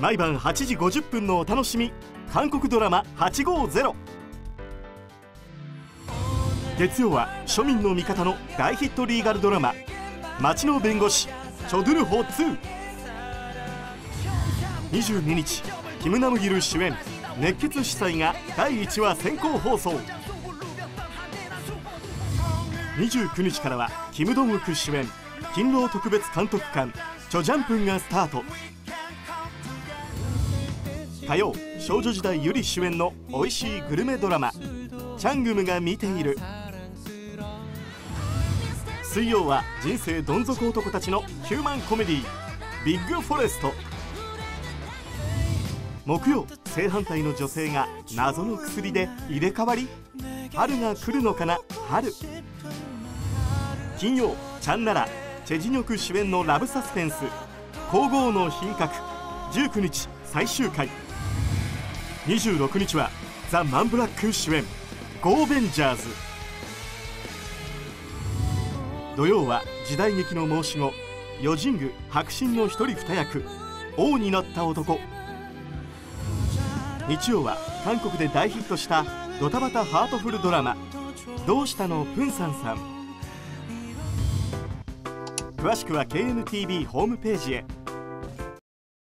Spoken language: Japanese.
毎晩8時50分のお楽しみ韓国ドラマ850月曜は庶民の味方の大ヒットリーガルドラマ町の弁護士チョドゥルホ2 22日キム・ナムギル主演熱血司祭が第1話先行放送。29日からはキム・ドンウク主演勤労特別監督官チョ・ジャンプンがスタート。火曜少女時代ゆり主演の美味しいグルメドラマ「チャングムが見ている」水曜は人生どん底男たちのヒューマンコメディビッグフォレスト。木曜正反対の女性が謎の薬で入れ替わり春が来るのかな春。金曜チャンナラチェジニョク主演のラブサスペンス。皇后の品格19日最終回。26日はザ・マンブラック主演ゴーベンジャーズ。土曜は時代劇の申し子ヨジング白真の一人二役王になった男。日曜は韓国で大ヒットしたドタバタハートフルドラマ「どうしたのプンサンさん」詳しくは KNTV ホームページへ。